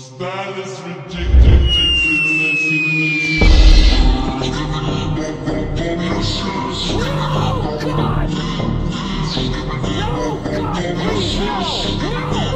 style ridiculous. Oh, God. No, God. No.